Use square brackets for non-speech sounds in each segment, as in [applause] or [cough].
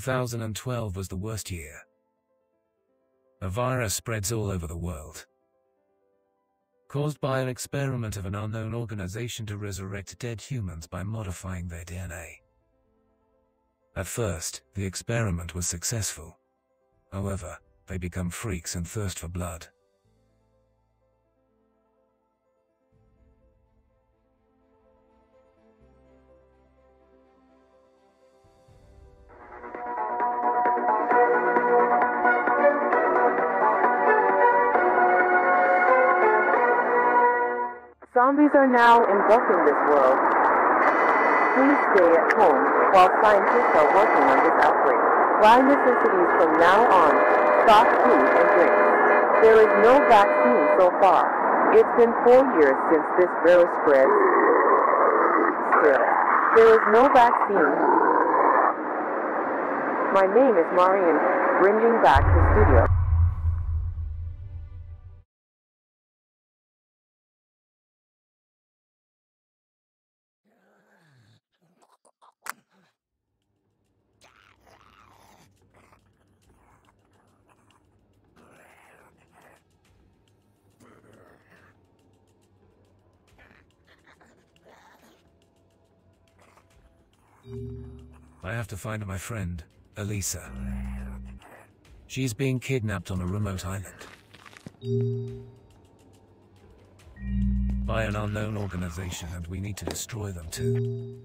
2012 was the worst year. A virus spreads all over the world. Caused by an experiment of an unknown organization to resurrect dead humans by modifying their DNA. At first, the experiment was successful. However, they become freaks and thirst for blood. Zombies are now engulfing this world. Please stay at home while scientists are working on this outbreak. Buy necessities from now on, stock food and drinks. There is no vaccine so far. It's been four years since this virus spread. Still, there is no vaccine. My name is Marian, bringing back the studio. Find my friend, Elisa. She's being kidnapped on a remote island. By an unknown organization and we need to destroy them too.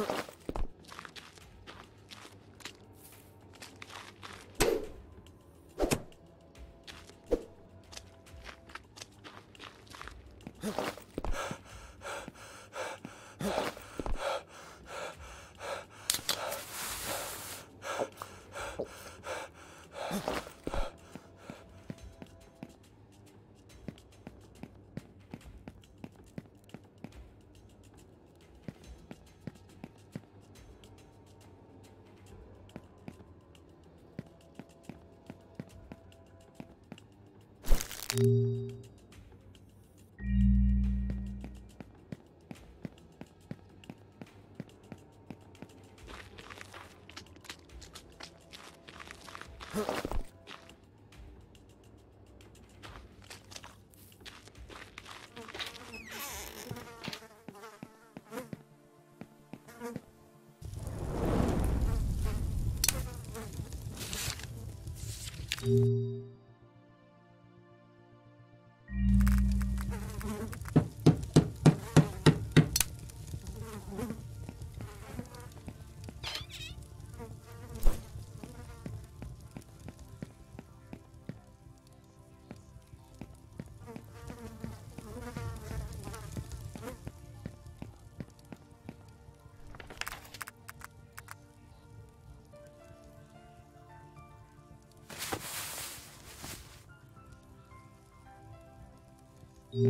Huh. [laughs] Is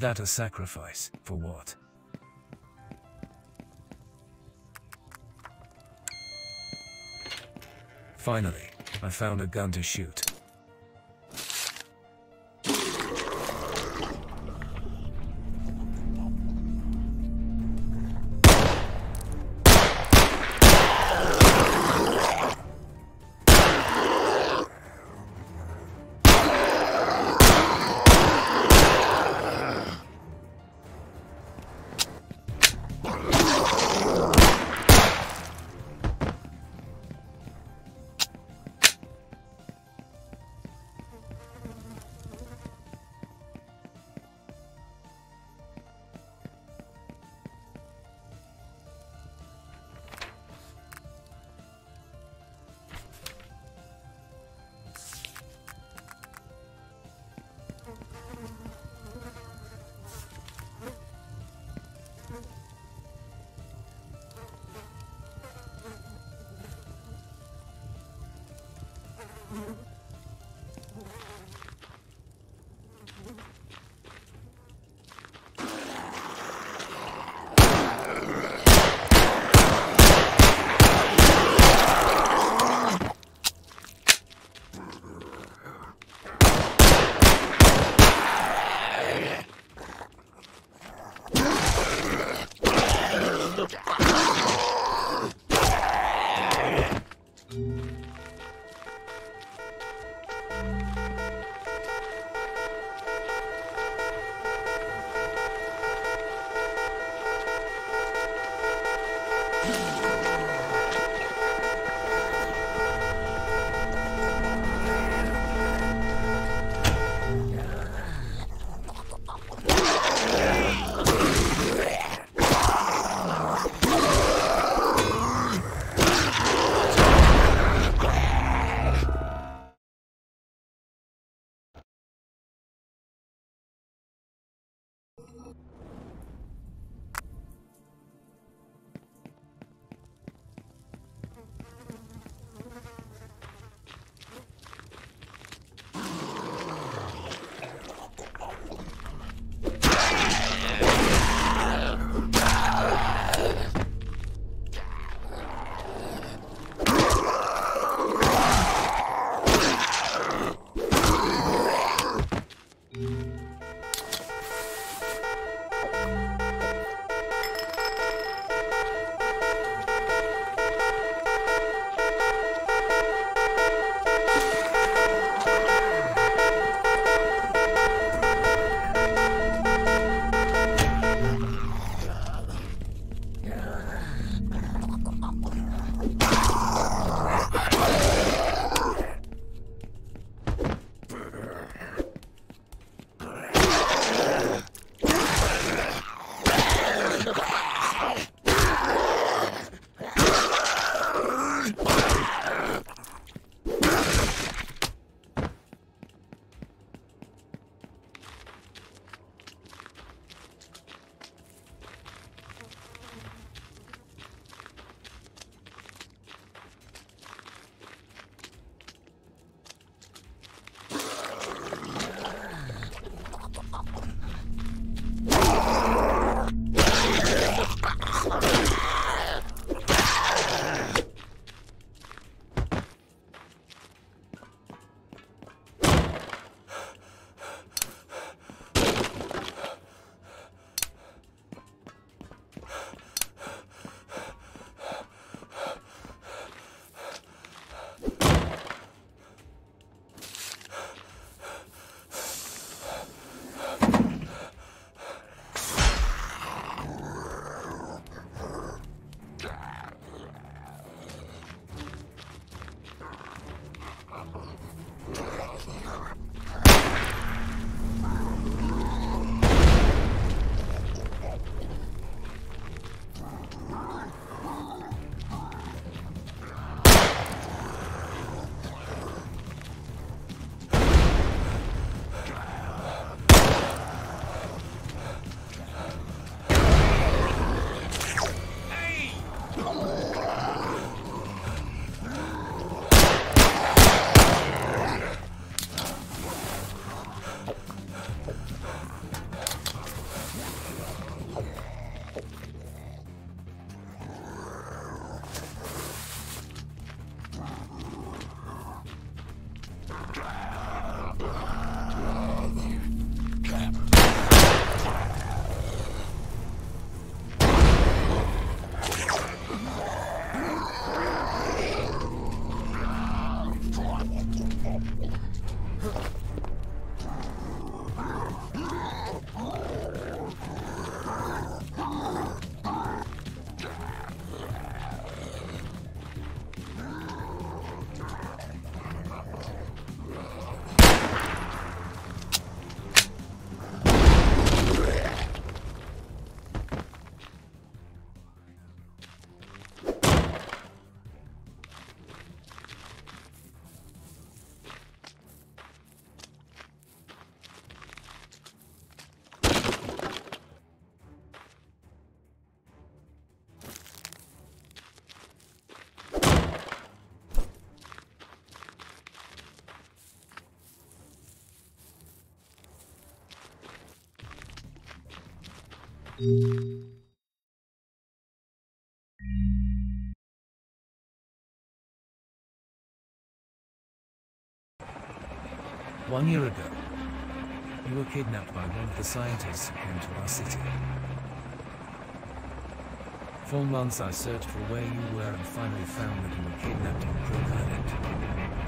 that a sacrifice? For what? Finally, I found a gun to shoot. Mm-hmm. One year ago, you were kidnapped by one of the scientists who came to our city. For months I searched for where you were and finally found that you were kidnapped in Crook Island.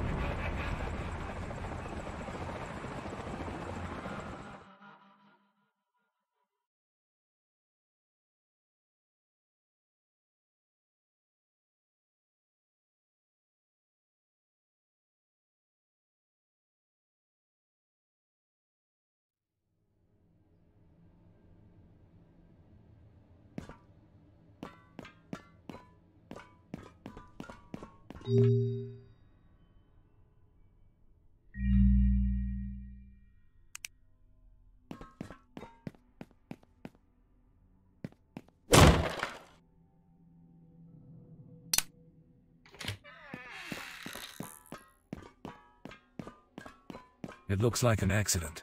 It looks like an accident.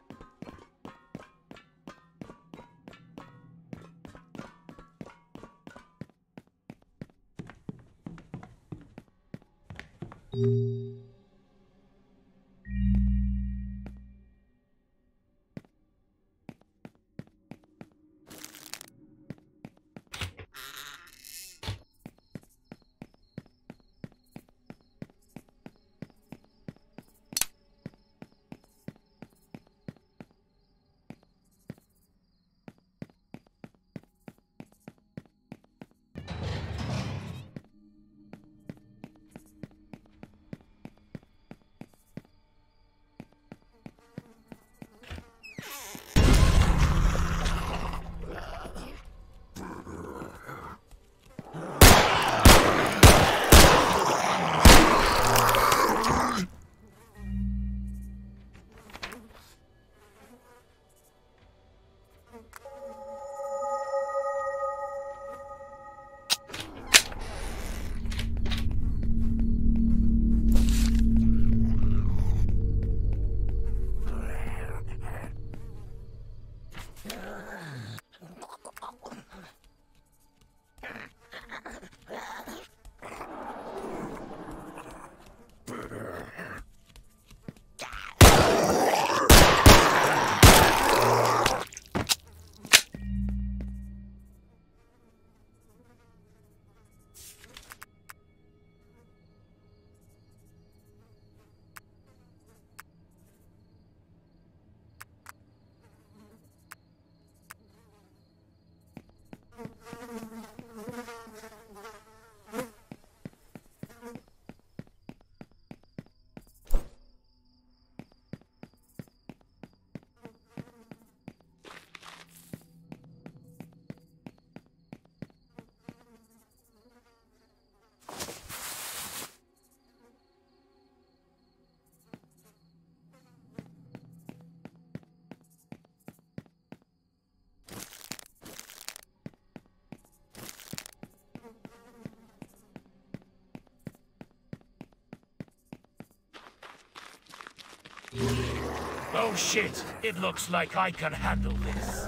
Oh shit, it looks like I can handle this.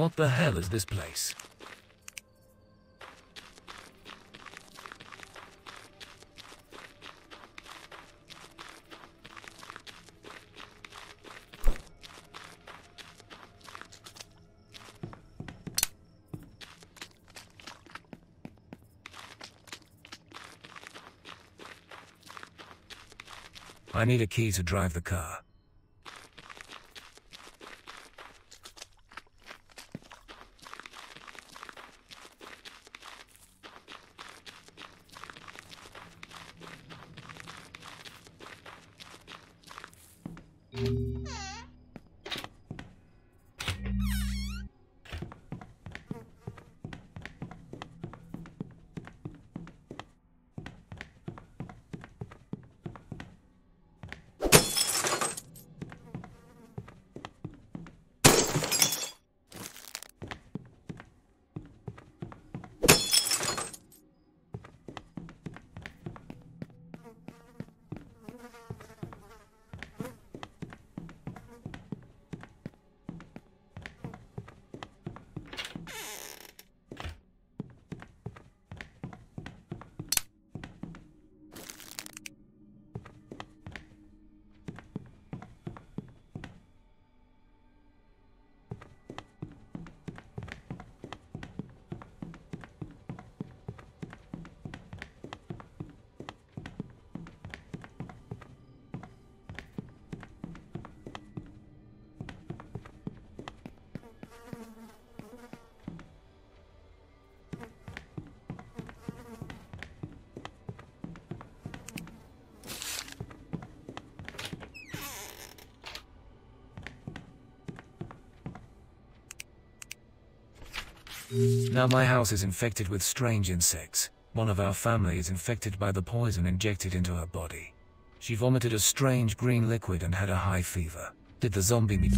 What the hell is this place? I need a key to drive the car. Now my house is infected with strange insects. One of our family is infected by the poison injected into her body. She vomited a strange green liquid and had a high fever. Did the zombie me-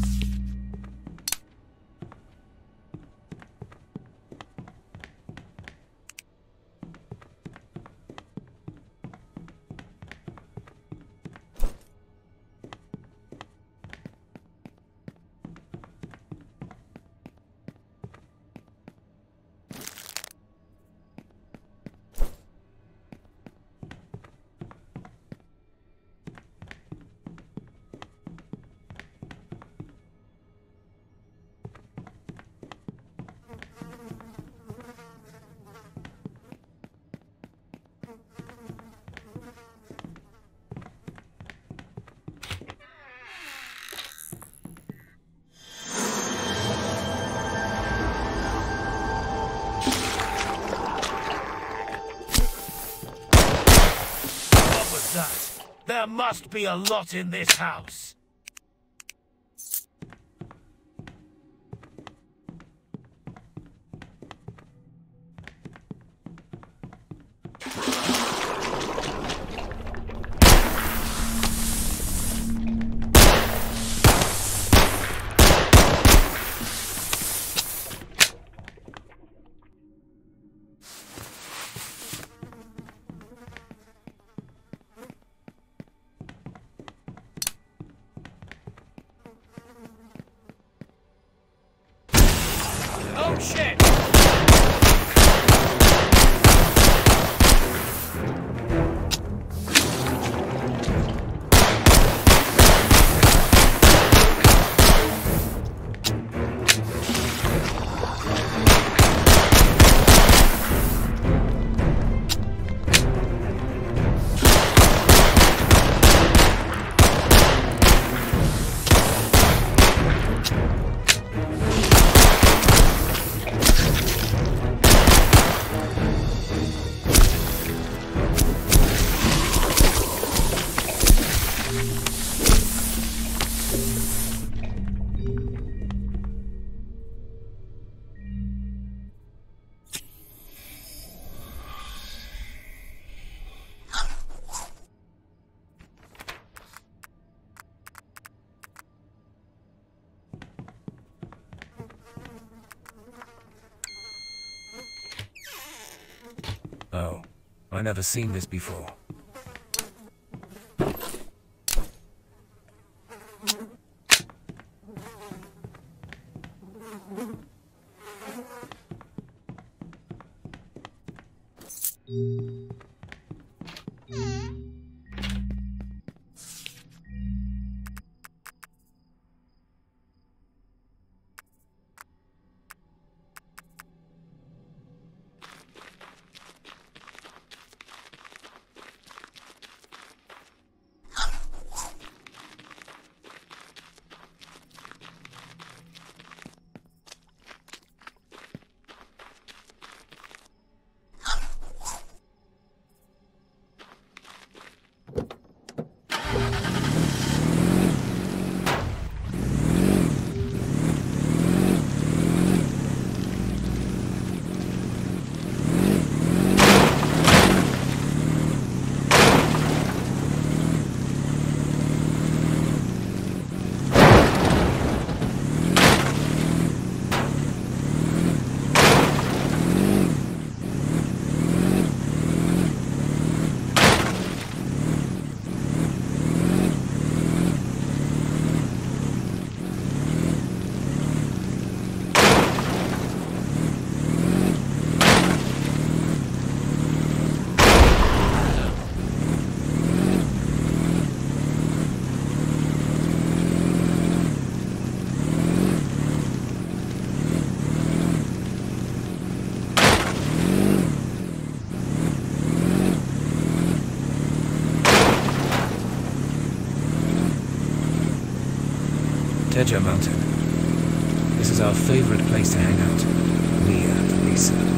There must be a lot in this house. Shit! Oh. I never seen this before. Teja Mountain. This is our favorite place to hang out. Me and Lisa.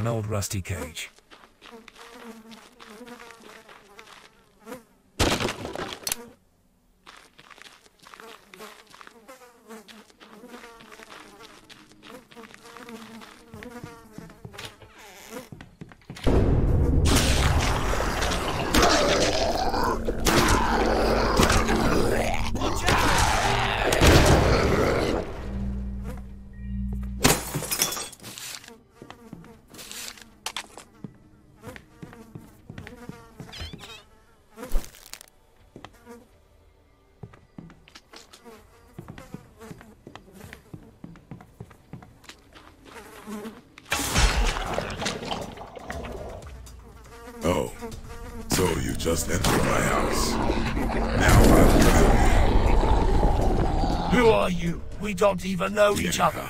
An old rusty cage. Oh, so you just entered my house. Now I'll kill Who are you? We don't even know you. each other.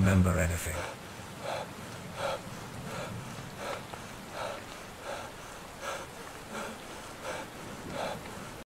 Remember anything.